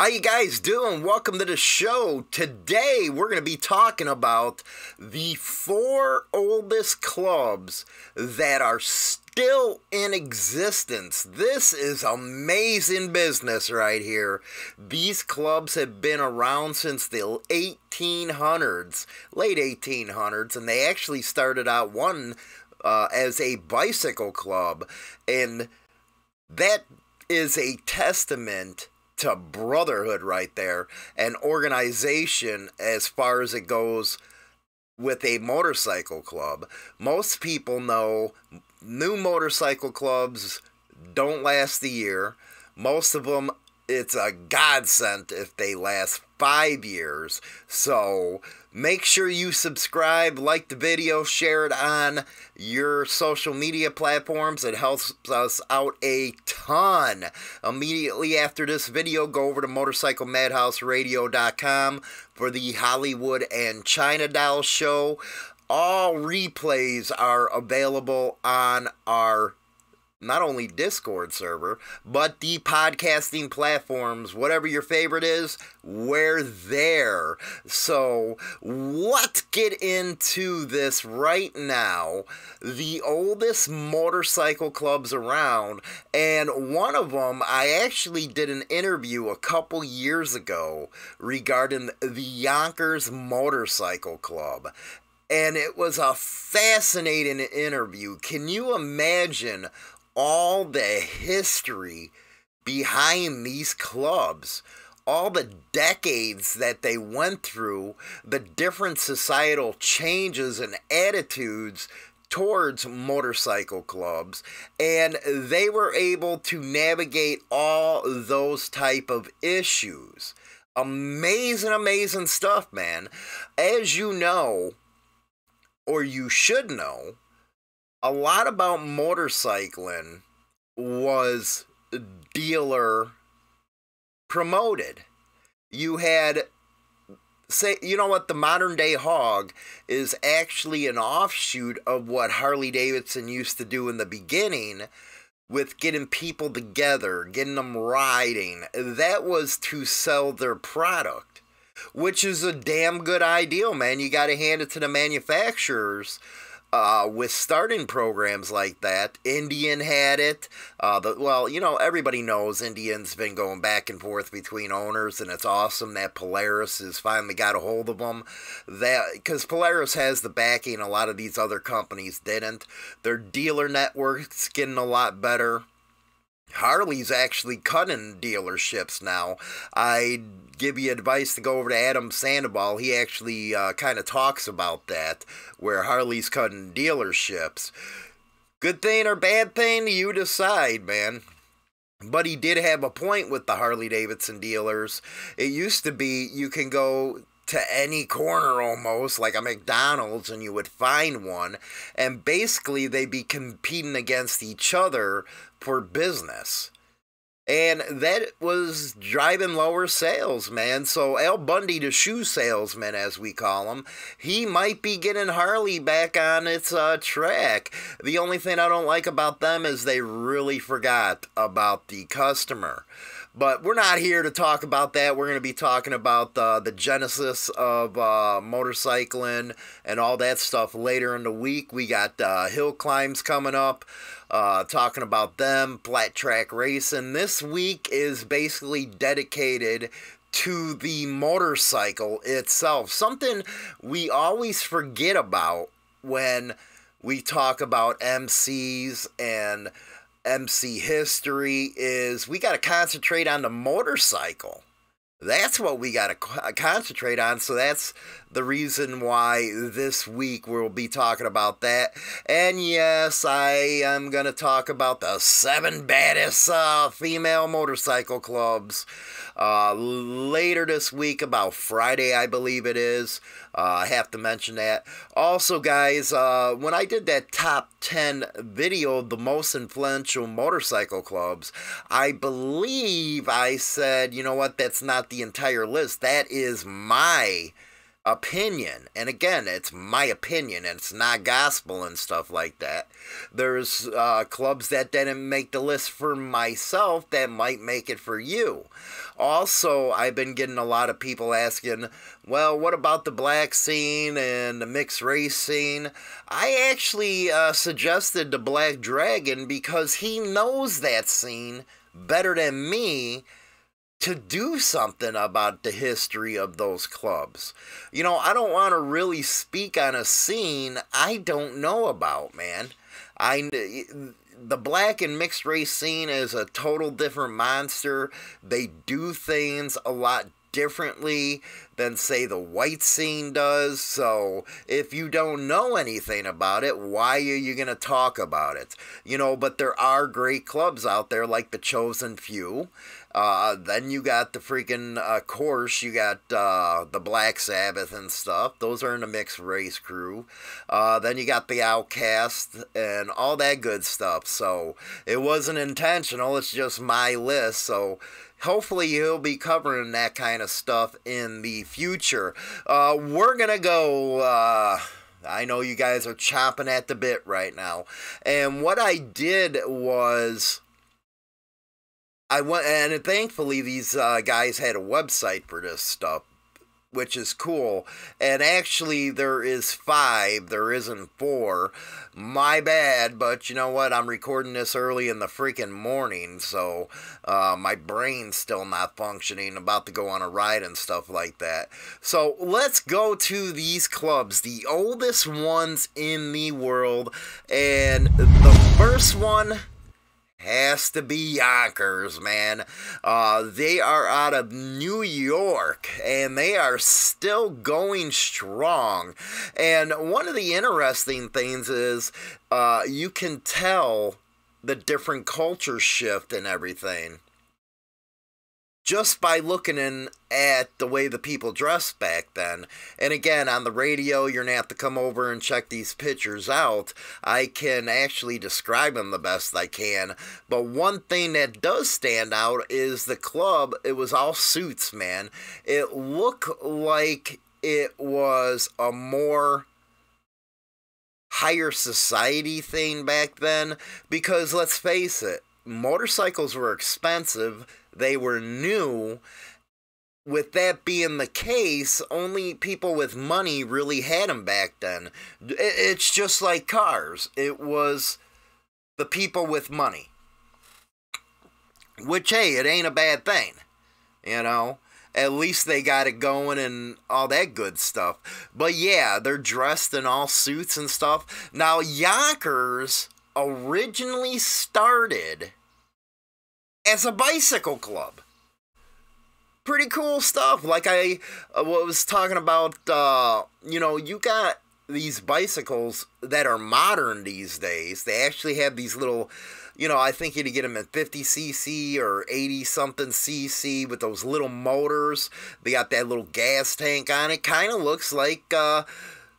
How you guys doing? Welcome to the show. Today we're going to be talking about the four oldest clubs that are still in existence. This is amazing business right here. These clubs have been around since the 1800s, late 1800s, and they actually started out one uh, as a bicycle club, and that is a testament to brotherhood right there and organization as far as it goes with a motorcycle club. Most people know new motorcycle clubs don't last the year. Most of them, it's a godsend if they last five years. So make sure you subscribe, like the video, share it on your social media platforms. It helps us out a ton. Immediately after this video, go over to motorcyclemadhouseradio.com for the Hollywood and China Doll show. All replays are available on our not only Discord server, but the podcasting platforms. Whatever your favorite is, we're there. So let's get into this right now. The oldest motorcycle clubs around, and one of them, I actually did an interview a couple years ago regarding the Yonkers Motorcycle Club and it was a fascinating interview. Can you imagine all the history behind these clubs, all the decades that they went through, the different societal changes and attitudes towards motorcycle clubs and they were able to navigate all those type of issues. Amazing amazing stuff man. As you know or you should know a lot about motorcycling was dealer promoted. You had say you know what the modern day hog is actually an offshoot of what Harley Davidson used to do in the beginning with getting people together, getting them riding. That was to sell their product, which is a damn good idea, man. You got to hand it to the manufacturers uh, with starting programs like that. Indian had it. Uh, the, well, you know, everybody knows Indian's been going back and forth between owners, and it's awesome that Polaris has finally got a hold of them. That because Polaris has the backing a lot of these other companies didn't. Their dealer network's getting a lot better. Harley's actually cutting dealerships now. I'd give you advice to go over to Adam Sandoval. He actually uh, kind of talks about that, where Harley's cutting dealerships. Good thing or bad thing, you decide, man. But he did have a point with the Harley Davidson dealers. It used to be you can go to any corner almost, like a McDonald's, and you would find one. And basically, they'd be competing against each other for business and that was driving lower sales, man. So Al Bundy, the shoe salesman, as we call him, he might be getting Harley back on its uh, track. The only thing I don't like about them is they really forgot about the customer. But we're not here to talk about that. We're going to be talking about uh, the genesis of uh, motorcycling and all that stuff later in the week. We got uh, hill climbs coming up uh, talking about them, flat track racing. This week is basically dedicated to the motorcycle itself. Something we always forget about when we talk about MCs and MC history is we got to concentrate on the motorcycle. That's what we got to concentrate on. So that's the reason why this week we'll be talking about that. And yes, I am going to talk about the seven baddest uh, female motorcycle clubs uh, later this week, about Friday, I believe it is. Uh, I have to mention that. Also, guys, uh, when I did that top 10 video of the most influential motorcycle clubs, I believe I said, you know what, that's not the entire list. That is my opinion, and again, it's my opinion, and it's not gospel and stuff like that. There's uh, clubs that didn't make the list for myself that might make it for you. Also, I've been getting a lot of people asking, well, what about the black scene and the mixed race scene? I actually uh, suggested the Black Dragon because he knows that scene better than me to do something about the history of those clubs. You know, I don't want to really speak on a scene I don't know about, man. I the black and mixed race scene is a total different monster. They do things a lot differently than say the white scene does. So if you don't know anything about it, why are you going to talk about it? You know, but there are great clubs out there like the Chosen Few. Uh, then you got the freaking uh, course. You got uh, the Black Sabbath and stuff. Those are in the mixed race crew. Uh, then you got the Outcast and all that good stuff. So it wasn't intentional. It's just my list. So hopefully he'll be covering that kind of stuff in the future. Uh, we're gonna go. Uh, I know you guys are chomping at the bit right now, and what I did was. I went and thankfully these uh, guys had a website for this stuff which is cool. And actually, there is five, there isn't four. My bad, but you know what? I'm recording this early in the freaking morning, so uh, my brain's still not functioning, about to go on a ride and stuff like that. So let's go to these clubs, the oldest ones in the world. And the first one has to be Yonkers, man. Uh, they are out of New York and they are still going strong. And one of the interesting things is uh, you can tell the different culture shift and everything just by looking in at the way the people dressed back then. And again, on the radio, you're to have to come over and check these pictures out. I can actually describe them the best I can. But one thing that does stand out is the club, it was all suits, man. It looked like it was a more higher society thing back then because let's face it motorcycles were expensive they were new. With that being the case, only people with money really had them back then. It's just like cars. It was the people with money. Which, hey, it ain't a bad thing. You know? At least they got it going and all that good stuff. But yeah, they're dressed in all suits and stuff. Now, Yonkers originally started as a bicycle club. Pretty cool stuff. Like I uh, was talking about, uh, you know, you got these bicycles that are modern these days. They actually have these little, you know, I think you would get them at 50cc or 80 something cc with those little motors. They got that little gas tank on it. Kind of looks like, uh,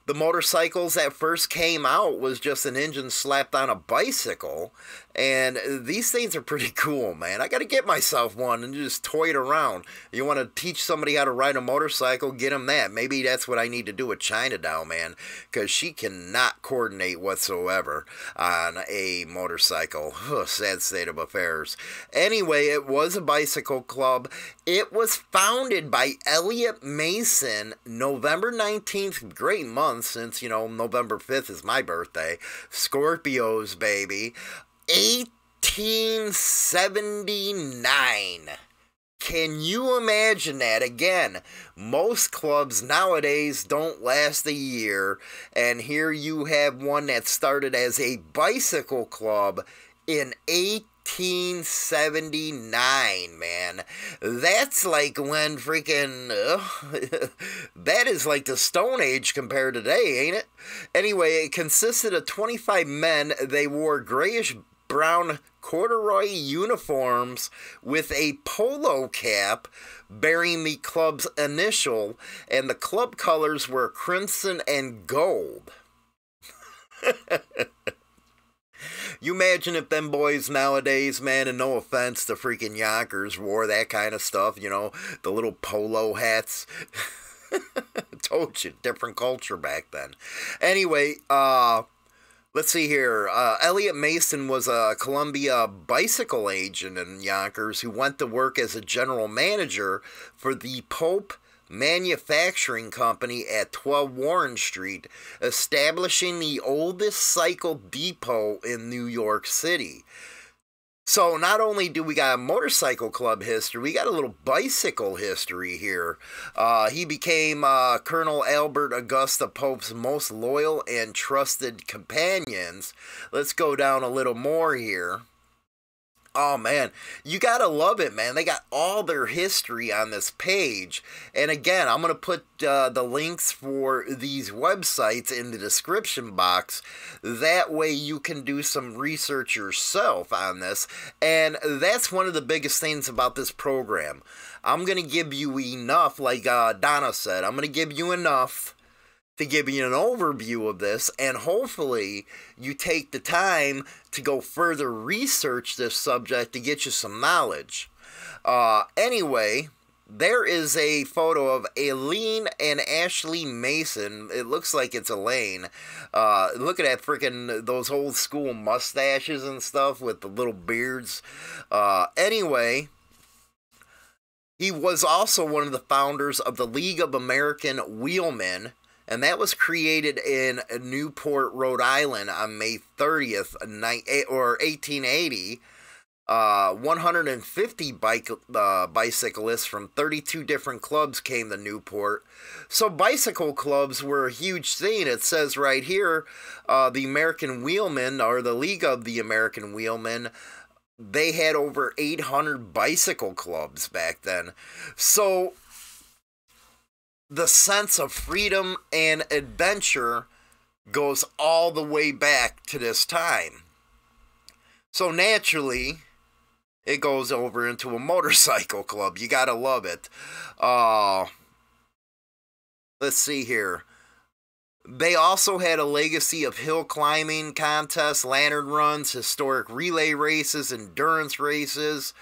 the motorcycles that first came out was just an engine slapped on a bicycle and these things are pretty cool, man. I got to get myself one and just toy it around. You want to teach somebody how to ride a motorcycle, get them that. Maybe that's what I need to do with China Doll, man, because she cannot coordinate whatsoever on a motorcycle. Ugh, sad state of affairs. Anyway, it was a bicycle club. It was founded by Elliot Mason November 19th. Great month since, you know, November 5th is my birthday. Scorpios, baby. 1879. Can you imagine that? Again, most clubs nowadays don't last a year, and here you have one that started as a bicycle club in 1879, man. That's like when freaking. Uh, that is like the Stone Age compared to today, ain't it? Anyway, it consisted of 25 men. They wore grayish brown corduroy uniforms with a polo cap bearing the club's initial, and the club colors were crimson and gold. you imagine if them boys nowadays, man, and no offense to freaking Yonkers, wore that kind of stuff, you know, the little polo hats. told you, different culture back then. Anyway, uh, let's see here. Uh, Elliot Mason was a Columbia bicycle agent in Yonkers who went to work as a general manager for the Pope Manufacturing Company at 12 Warren Street, establishing the oldest cycle depot in New York City. So not only do we got a motorcycle club history, we got a little bicycle history here. Uh, he became uh, Colonel Albert Augustus Pope's most loyal and trusted companions. Let's go down a little more here. Oh man, you gotta love it, man. They got all their history on this page. And again, I'm gonna put uh, the links for these websites in the description box. That way you can do some research yourself on this. And that's one of the biggest things about this program. I'm gonna give you enough, like uh, Donna said, I'm gonna give you enough to give you an overview of this, and hopefully you take the time to go further research this subject to get you some knowledge. Uh, anyway, there is a photo of Aileen and Ashley Mason. It looks like it's Elaine. Uh, look at that freaking those old school mustaches and stuff with the little beards. Uh, anyway, he was also one of the founders of the League of American Wheelmen and that was created in Newport, Rhode Island on May 30th, eh, or 1880. Uh, 150 bike, uh, bicyclists from 32 different clubs came to Newport. So, bicycle clubs were a huge thing. It says right here uh, the American Wheelmen, or the League of the American Wheelmen, they had over 800 bicycle clubs back then. So, the sense of freedom and adventure goes all the way back to this time. So naturally, it goes over into a motorcycle club. You gotta love it. Uh, let's see here. They also had a legacy of hill climbing contests, lantern runs, historic relay races, endurance races,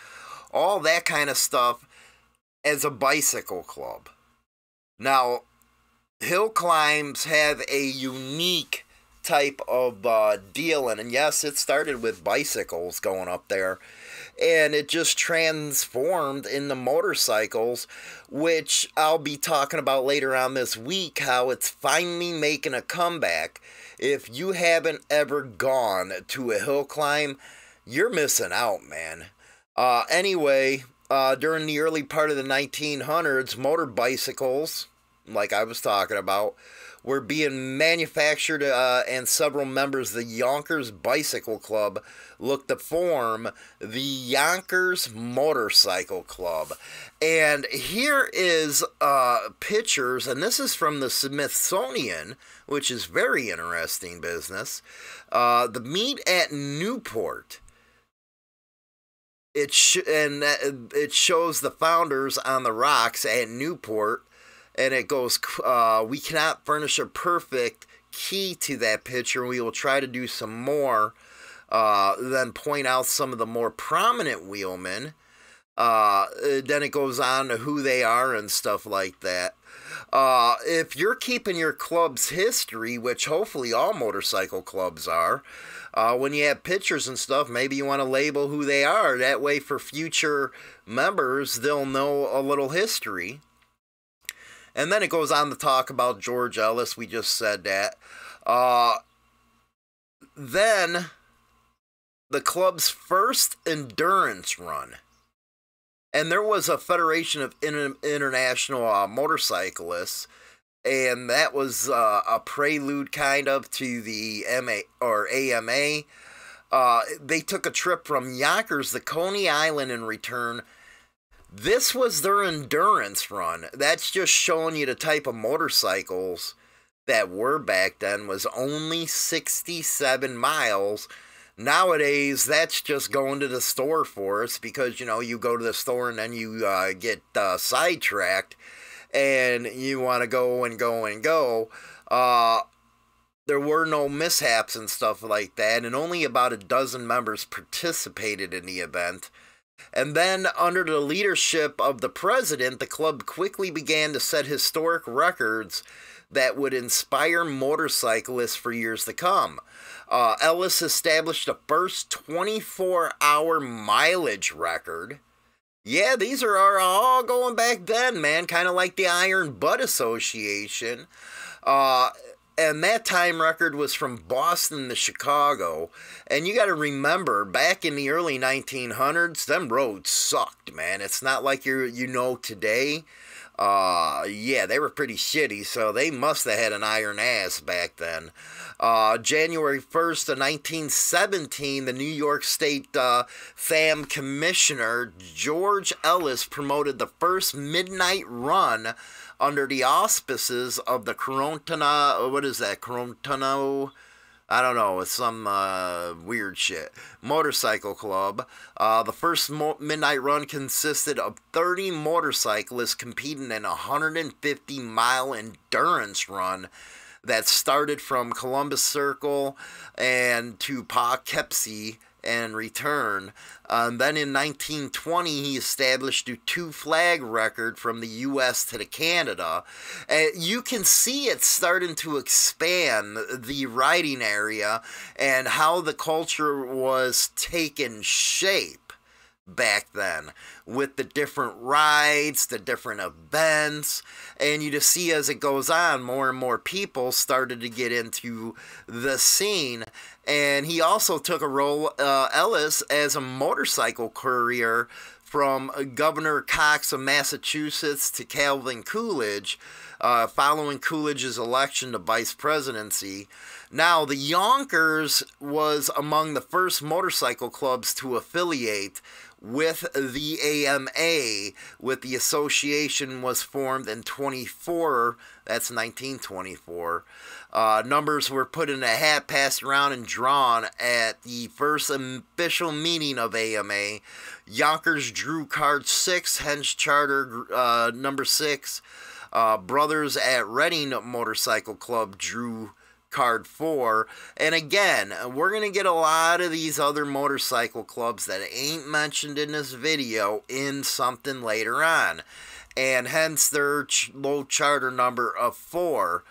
all that kind of stuff as a bicycle club. Now, hill climbs have a unique type of uh, deal, and yes, it started with bicycles going up there, and it just transformed into motorcycles, which I'll be talking about later on this week. How it's finally making a comeback. If you haven't ever gone to a hill climb, you're missing out, man. Uh, anyway, uh, during the early part of the 1900s, motor bicycles, like I was talking about, were being manufactured, uh, and several members of the Yonkers Bicycle Club looked to form the Yonkers Motorcycle Club. And here is uh, pictures, and this is from the Smithsonian, which is very interesting business. Uh, the meet at Newport it sh- and it shows the founders on the rocks at Newport, and it goes, uh, "We cannot furnish a perfect key to that picture. We will try to do some more." Uh, then point out some of the more prominent wheelmen. Uh, then it goes on to who they are and stuff like that. Uh, if you're keeping your club's history, which hopefully all motorcycle clubs are, uh, when you have pictures and stuff, maybe you want to label who they are. That way, for future members, they'll know a little history. And then it goes on to talk about George Ellis. We just said that. Uh, then the club's first endurance run. And there was a Federation of International uh, Motorcyclists and that was uh, a prelude kind of to the MA or AMA. Uh, they took a trip from Yonkers to Coney Island in return. This was their endurance run. That's just showing you the type of motorcycles that were back then was only 67 miles. Nowadays, that's just going to the store for us because, you know, you go to the store and then you uh, get uh, sidetracked and you want to go and go and go. Uh, there were no mishaps and stuff like that, and only about a dozen members participated in the event. And then, under the leadership of the president, the club quickly began to set historic records that would inspire motorcyclists for years to come. Uh, Ellis established the first 24 hour mileage record. Yeah, these are all going back then, man, kind of like the Iron Butt Association. Uh, and that time record was from Boston to Chicago. And you got to remember, back in the early 1900s, them roads sucked, man. It's not like you you know today. Uh, yeah, they were pretty shitty, so they must have had an iron ass back then. Uh, January 1st of 1917, the New York State uh, FAM Commissioner George Ellis promoted the first midnight run under the auspices of the Corontana, what is that, Corontano? I don't know, it's some uh, weird shit. Motorcycle Club. Uh, the first mo- midnight run consisted of 30 motorcyclists competing in a 150 mile endurance run that started from Columbus Circle and to Poughkeepsie and return. Um, then in 1920, he established a two flag record from the U.S. to the Canada. Uh, you can see it starting to expand the riding area and how the culture was taking shape back then with the different rides, the different events, and you just see as it goes on, more and more people started to get into the scene. And he also took a role, uh, Ellis, as a motorcycle courier from Governor Cox of Massachusetts to Calvin Coolidge, uh, following Coolidge's election to vice presidency. Now, the Yonkers was among the first motorcycle clubs to affiliate with the AMA, with the association was formed in 24, that's 1924. Uh, numbers were put in a hat, passed around, and drawn at the first official meeting of AMA. Yonkers drew card six, hence charter uh, number six. Uh, brothers at Reading Motorcycle Club drew card four. And again, we're going to get a lot of these other motorcycle clubs that ain't mentioned in this video in something later on. And hence their ch- low charter number of four.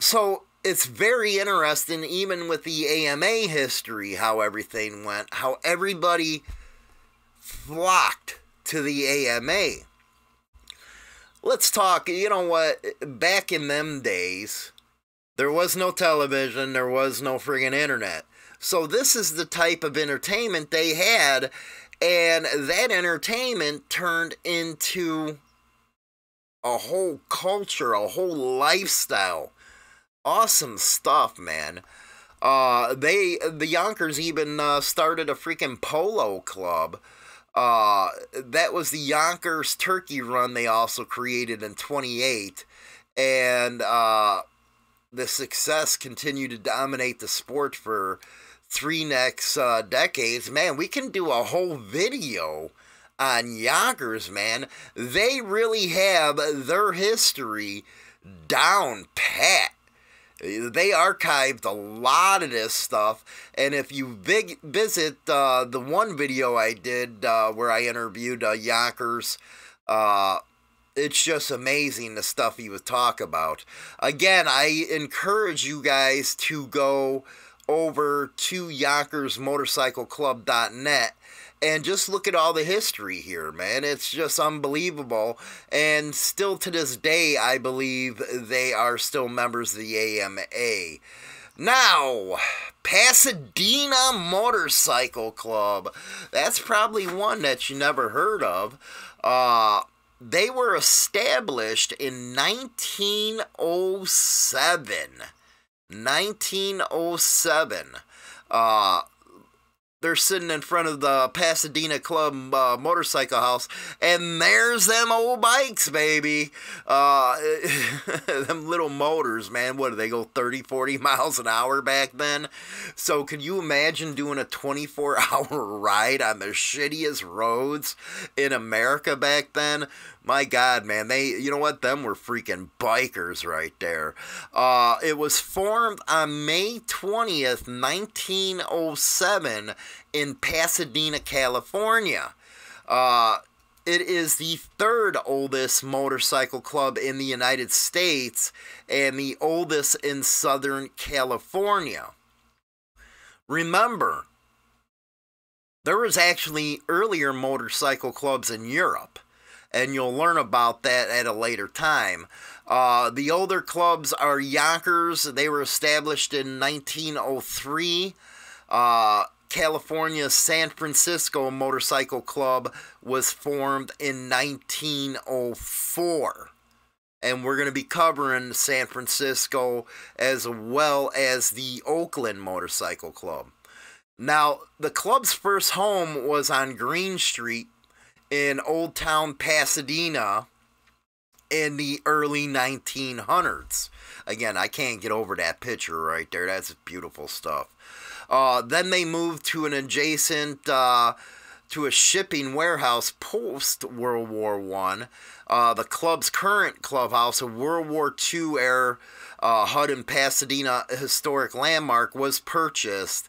So it's very interesting, even with the AMA history, how everything went, how everybody flocked to the AMA. Let's talk, you know what, back in them days, there was no television, there was no friggin' internet. So this is the type of entertainment they had, and that entertainment turned into a whole culture, a whole lifestyle. Awesome stuff, man. Uh, they the Yonkers even uh, started a freaking polo club. Uh, that was the Yonkers Turkey Run. They also created in 28, and uh, the success continued to dominate the sport for three next uh, decades, man, we can do a whole video on Yonkers, man. They really have their history down pat. They archived a lot of this stuff, and if you big visit uh, the one video I did uh, where I interviewed uh, Yonkers, uh, it's just amazing the stuff he would talk about. Again, I encourage you guys to go over to YonkersMotorcycleClub.net and just look at all the history here, man. It's just unbelievable. And still to this day, I believe they are still members of the AMA. Now, Pasadena Motorcycle Club. That's probably one that you never heard of. Uh, they were established in 1907. 1907. Uh, they're sitting in front of the Pasadena Club uh, motorcycle house, and there's them old bikes, baby. Uh, them little motors, man. What do they go 30, 40 miles an hour back then? So, can you imagine doing a 24 hour ride on the shittiest roads in America back then? My God, man, they you know what? Them were freaking bikers right there. Uh, it was formed on May twentieth, nineteen oh seven, in Pasadena, California. Uh, it is the third oldest motorcycle club in the United States and the oldest in Southern California. Remember, there was actually earlier motorcycle clubs in Europe, and you'll learn about that at a later time. Uh, the older clubs are Yonkers. They were established in 1903. Uh, California San Francisco Motorcycle Club was formed in 1904. And we're going to be covering San Francisco as well as the Oakland Motorcycle Club. Now, the club's first home was on Green Street in Old Town Pasadena in the early 1900s. Again, I can't get over that picture right there. That's beautiful stuff. Uh, then they moved to an adjacent uh, to a shipping warehouse post World War One. Uh, the club's current clubhouse, a World War II era uh, HUD in Pasadena historic landmark, was purchased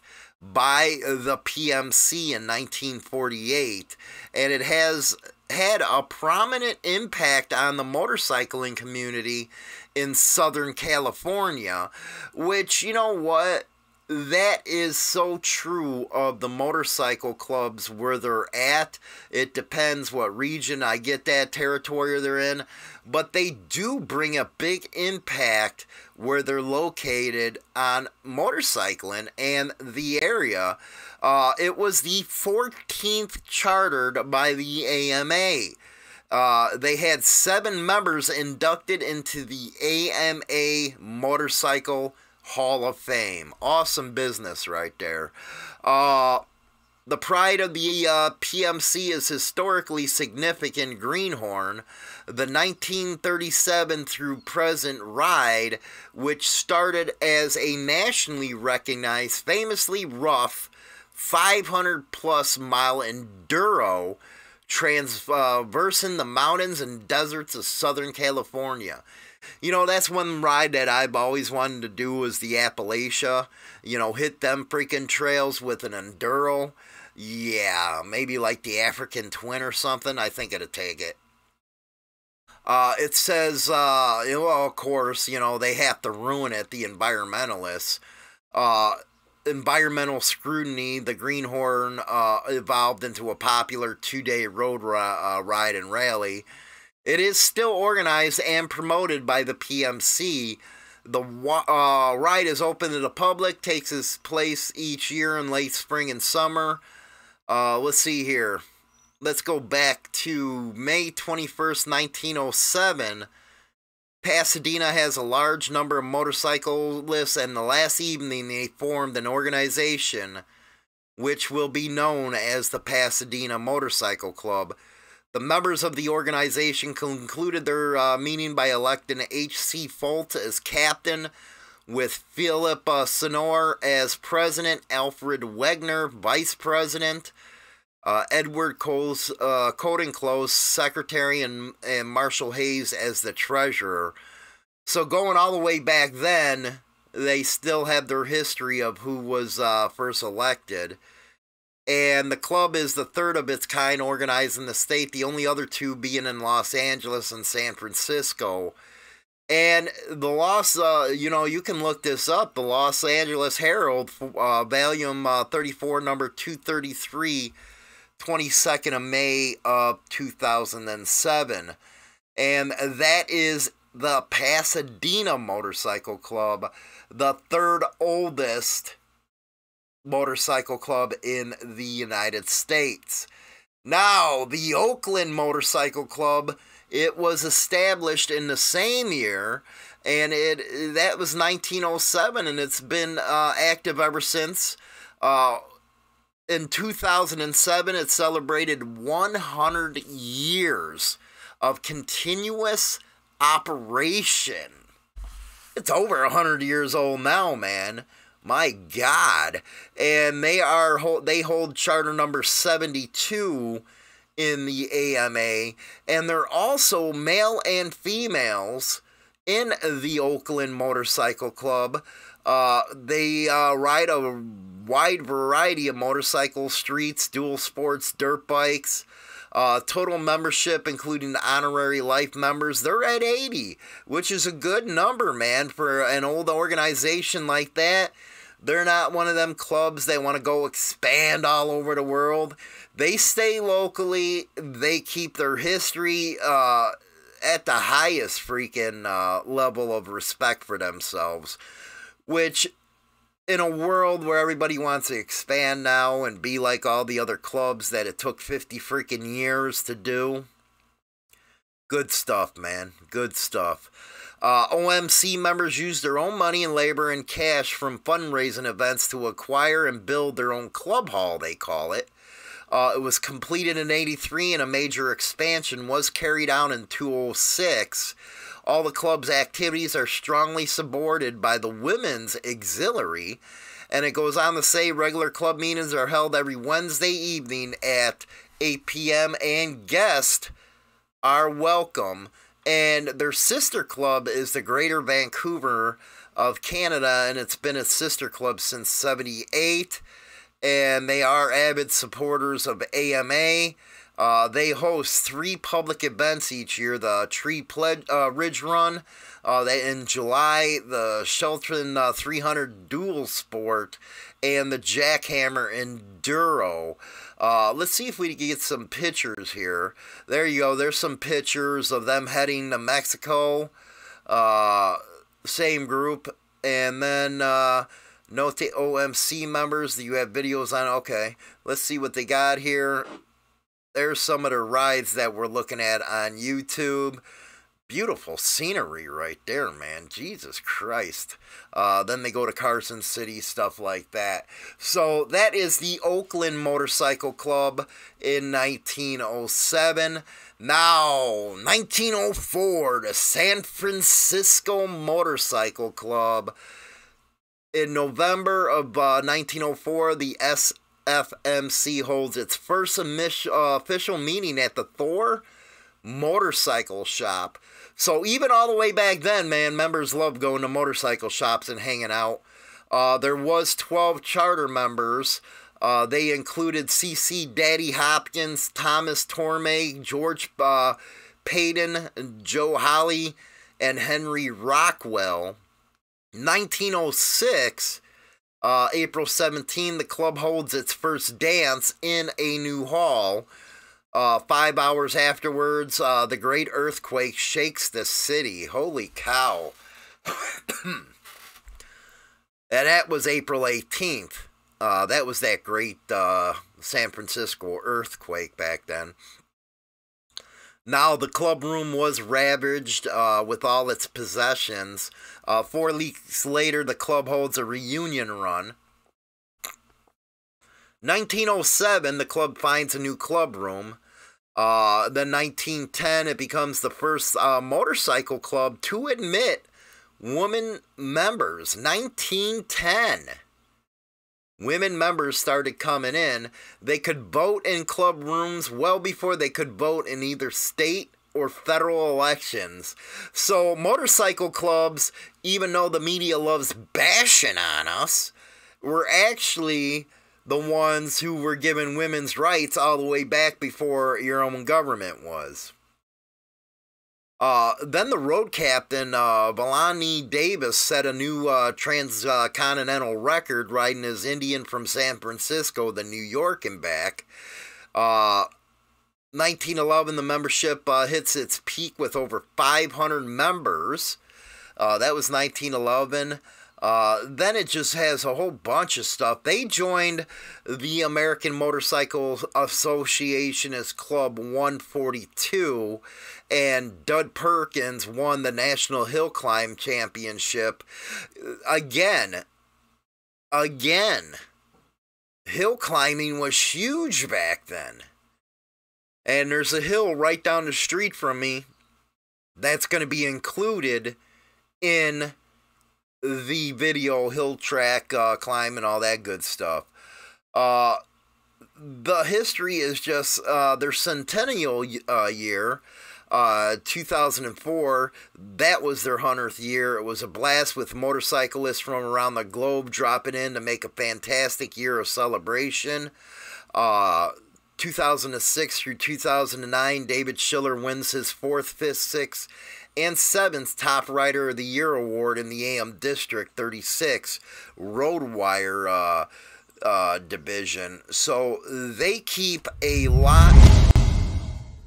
by the PMC in 1948, and it has had a prominent impact on the motorcycling community in Southern California, which, you know what? That is so true of the motorcycle clubs where they're at. It depends what region I get that territory they're in, but they do bring a big impact where they're located on motorcycling and the area. Uh, it was the 14th chartered by the AMA. Uh, they had seven members inducted into the AMA Motorcycle Hall of Fame. Awesome business right there. Uh, the pride of the uh, PMC is historically significant Greenhorn. The 1937 through present ride, which started as a nationally recognized, famously rough 500 plus mile enduro transversing the mountains and deserts of Southern California you know, that's one ride that I've always wanted to do was the Appalachia. You know, hit them freaking trails with an enduro. Yeah, maybe like the African Twin or something. I think it'd take it. Uh, it says, uh, well, of course, you know, they have to ruin it, the environmentalists. Uh, environmental scrutiny, the Greenhorn uh, evolved into a popular two day road uh, ride and rally. It is still organized and promoted by the PMC. The uh, ride is open to the public, takes its place each year in late spring and summer. Uh, let's see here. Let's go back to May 21st, 1907. Pasadena has a large number of motorcyclists, and the last evening they formed an organization which will be known as the Pasadena Motorcycle Club. The members of the organization concluded their uh, meeting by electing H.C. Folt as captain, with Philip uh, Sonor as president, Alfred Wegner vice president, uh, Edward Coles, uh, Close secretary, and, and Marshall Hayes as the treasurer. So going all the way back then, they still have their history of who was uh, first elected and the club is the third of its kind organized in the state, the only other two being in Los Angeles and San Francisco. And the Los, uh, you know, you can look this up. The Los Angeles Herald, uh, volume uh, 34, number 233, 22nd of May of 2007. And that is the Pasadena Motorcycle Club, the third oldest motorcycle club in the United States. Now, the Oakland Motorcycle Club, it was established in the same year and it that was 1907 and it's been uh, active ever since. Uh, in 2007 it celebrated 100 years of continuous operation. It's over 100 years old now man my God. And they are they hold charter number 72 in the AMA, and they're also male and females in the Oakland Motorcycle Club. Uh, they uh, ride a wide variety of motorcycles, streets, dual sports, dirt bikes. Uh, total membership, including the honorary life members, they're at 80, which is a good number, man, for an old organization like that. They're not one of them clubs they want to go expand all over the world. They stay locally. They keep their history uh, at the highest freaking uh, level of respect for themselves, which in a world where everybody wants to expand now and be like all the other clubs that it took 50 freaking years to do. Good stuff, man. Good stuff. Uh, OMC members use their own money and labor and cash from fundraising events to acquire and build their own club hall, they call it. Uh, it was completed in 83 and a major expansion was carried out in 206 all the club's activities are strongly supported by the Women's Auxiliary. And it goes on to say regular club meetings are held every Wednesday evening at 8 p.m. and guests are welcome. And their sister club is the Greater Vancouver of Canada, and it's been a sister club since 78. And they are avid supporters of AMA. Uh, they host three public events each year the Tree Pledge, uh, Ridge Run, uh, in July, the Shelton uh, 300 Dual Sport, and the Jackhammer Enduro. Uh, let's see if we can get some pictures here. There you go. There's some pictures of them heading to Mexico. Uh, same group. And then note the OMC members that you have videos on. Okay, let's see what they got here there's some of the rides that we're looking at on YouTube. Beautiful scenery right there, man. Jesus Christ. Uh, then they go to Carson City, stuff like that. So that is the Oakland Motorcycle Club in 1907. Now, 1904, the San Francisco Motorcycle Club. In November of uh, 1904, the SFMC holds its first uh, official meeting at the Thor Motorcycle Shop. So even all the way back then, man, members loved going to motorcycle shops and hanging out. Uh, there was 12 charter members. Uh, they included CC Daddy Hopkins, Thomas Torme, George uh, Payton, Joe Holly, and Henry Rockwell. 1906, uh, April 17, the club holds its first dance in a new hall. Uh, five hours afterwards, uh, the great earthquake shakes the city. Holy cow. and that was April 18th. Uh, that was that great uh, San Francisco earthquake back then. Now, the club room was ravaged uh, with all its possessions. Uh, four weeks later, the club holds a reunion run. 1907, the club finds a new club room. Uh, then 1910, it becomes the first uh, motorcycle club to admit women members. 1910 women members started coming in, they could vote in club rooms well before they could vote in either state or federal elections. So, motorcycle clubs, even though the media loves bashing on us, were actually the ones who were given women's rights all the way back before your own government was. Uh, then the road captain, uh, Volney Davis, set a new uh, transcontinental record riding his Indian from San Francisco to New York and back. 1911, uh, the membership uh, hits its peak with over 500 members. Uh, that was 1911. Uh, then it just has a whole bunch of stuff. They joined the American Motorcycle Association as Club 142, and Dud Perkins won the National Hill Climb Championship. Again, again, hill climbing was huge back then. And there's a hill right down the street from me that's going to be included in the video hill track uh, climb and all that good stuff. Uh, the history is just uh, their centennial uh, year. Uh, 2004, that was their 100th year. It was a blast with motorcyclists from around the globe dropping in to make a fantastic year of celebration. Uh, 2006 through 2009, David Schiller wins his fourth, fifth, sixth, and seventh Top Rider of the Year award in the AM District 36 Roadwire uh, uh, division. So they keep a lot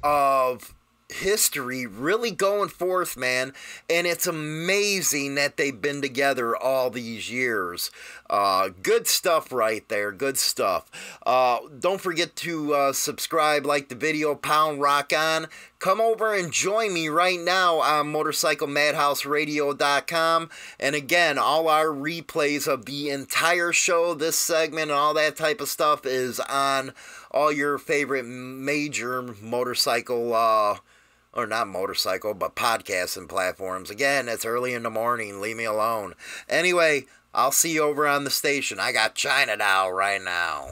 of history really going forth, man. And it's amazing that they've been together all these years. Uh, good stuff right there. Good stuff. Uh, don't forget to uh, subscribe, like the video, pound rock on. Come over and join me right now on MotorcycleMadhouseRadio.com. And again, all our replays of the entire show, this segment, and all that type of stuff is on all your favorite major motorcycle uh, or not motorcycle, but podcasting platforms. Again, it's early in the morning. Leave me alone. Anyway, I'll see you over on the station. I got China Doll right now.